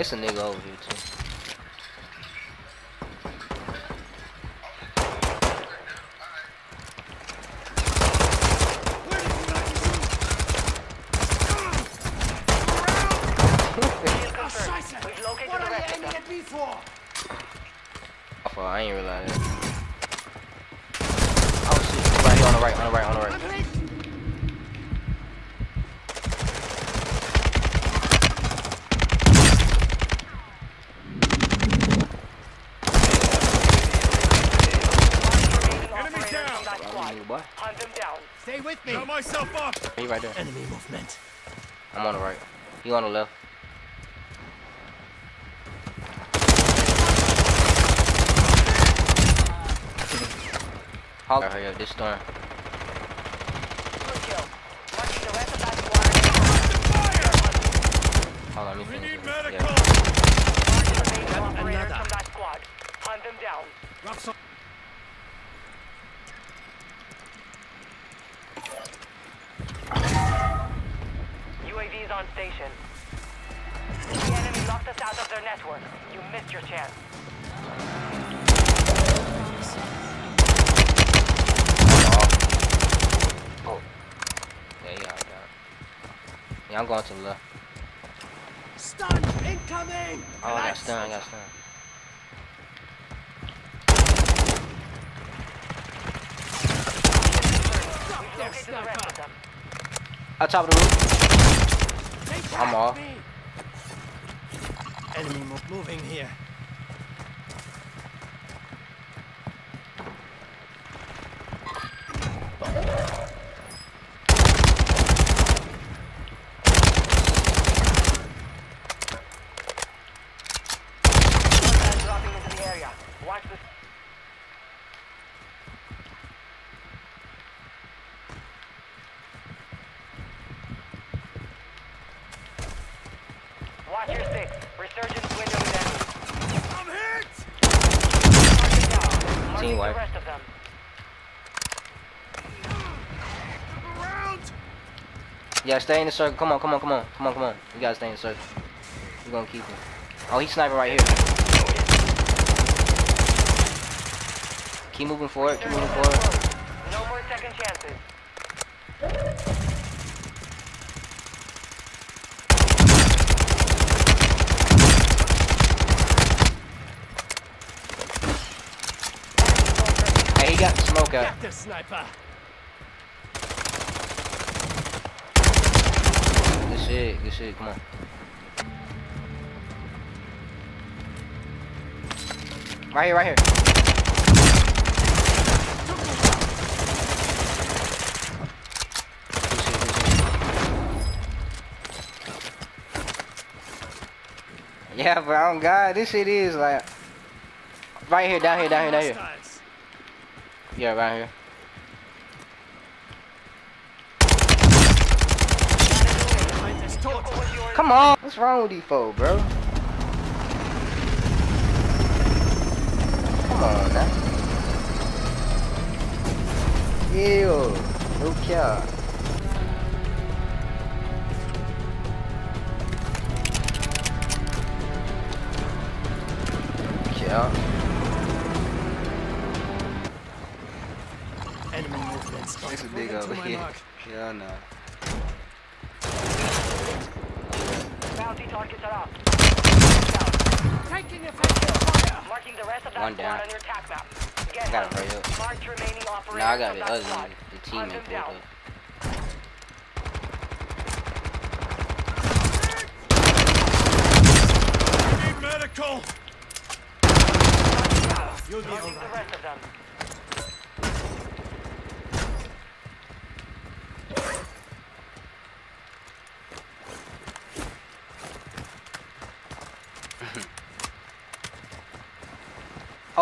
It's a nigga over here too. I ain't realize. Oh shit! Right here on the right, on the right, on the right. Remaining Enemy operators down. from that squad. nigga, boy. Hunt them down. Stay with me. Got myself up. He right there. Enemy movement. I'm on the right. You on the left. Hold hurry up, this storm. Good kill. Marking the rest of that squad. Hold on, let me We finish need this. medical. Yeah. Marking remaining operators another. from that squad. Hunt them down. Rock so UAV is on station. The enemy locked us out of their network. You missed your chance. Oh. Yeah, yeah, I got it. Yeah, I'm going to the left. Stun incoming. Oh, I got stun, I got stun. We've located the rest of them. On top of the roof. I'm off. Enemy moving here. Hostiles dropping into the area. Watch this. Watch your six. Resurgence window is empty. I'm hit. Mark it down. Marking the rest of them. Yeah, stay in the circle. Come on, come on, come on. Come on, come on. You gotta stay in the circle. We're gonna keep him. Oh, he's sniping right here. Keep moving forward, keep moving forward. No more second chances. Hey, he got the. Get the sniper. Good shit, good shit. Come on. Right here, right here. Good shit, good shit. Yeah, bro, oh God, this shit is like right here, down here, down here, down here. Yeah, right here. Come on, what's wrong with these folks, bro? Come on now. Ew, no care. Yeah. Movement. Stop. It's a big over here. mark. Yeah, no. Bounty targets are up. Taking effective fire. Marking the rest of that One down. on your attack map. Get I gotta hunting. hurry up. Mark remaining operators Nah, I got from the other, squad. the teammate them pulled up. Medical. You'll be the alright. rest of them.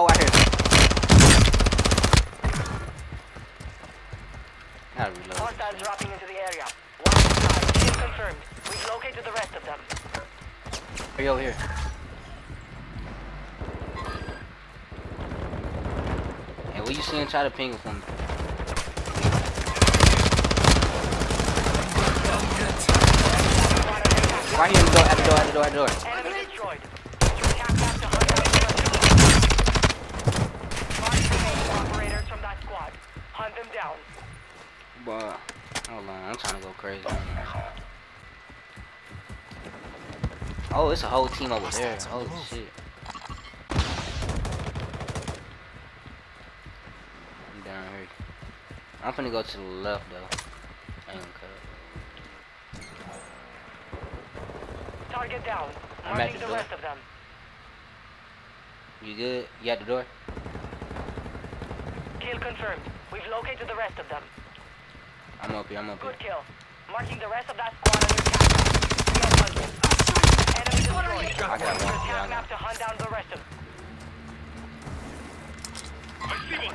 Oh, I hear. Gotta reload. Hostiles dropping into the area. Watch the side. Confirmed. We've located the rest of them. Are you over here? Hey, what you seeing? Try to ping it for me. Right here in the door, at the door, at the door, at the door. Enemy destroyed. destroyed. Use your attack map to hunt down the rest of them. Mark the remaining operators from that squad. Hunt them down. But hold on, I'm trying to go crazy. Oh, it's a whole team over there. Holy move. shit. I'm down here. I'm finna go to the left though. I ain't gonna cut. Target down. I'm at the the door. rest of them. You good? You at the door? Kill confirmed. We've located the rest of them. I'm up here. I'm up here. Good kill. Marking the rest of that squad on your attack map. Get hunting. Enemy destroyed. I got one. Yeah, I map got to hunt down the rest of them.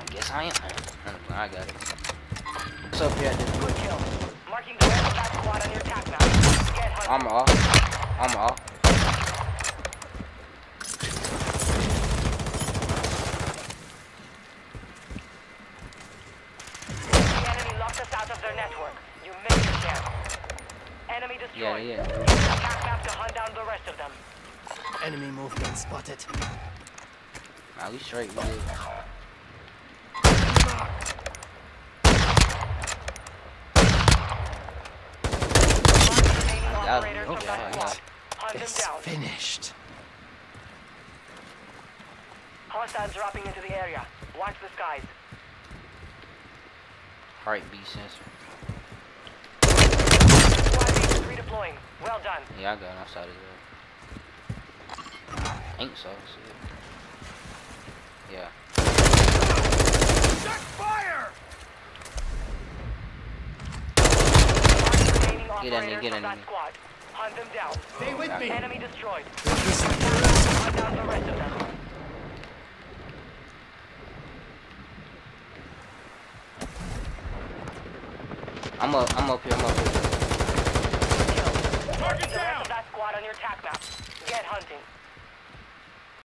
Guess I am. I got it. What's up here Good kill. Marking the rest of that squad on your attack map. Get hunting. I'm off. I'm off. The enemy locked us out of their network. You missed your chance. Enemy Yeah, destroyed. yeah. Use your attack map to hunt down the rest of them. Enemy movement spotted. Nah, we straight. We good. Mark the remaining got him. operators from Okay, that I got squad. him. Hunt them It's finished. Hostiles dropping into the area. Watch the skies. Heartbeat sensor. Squad is redeploying. Well done. Yeah, I got it. I saw this. uh, Ain't so. Shit. Yeah. Check fire! Remaining Get in there, operators get in that there. squad. Hunt them down. Stay with me. Enemy destroyed. Hunt down the rest of them. I'm up. I'm up here. I'm up here. Target down! that squad on your attack map. Get hunting.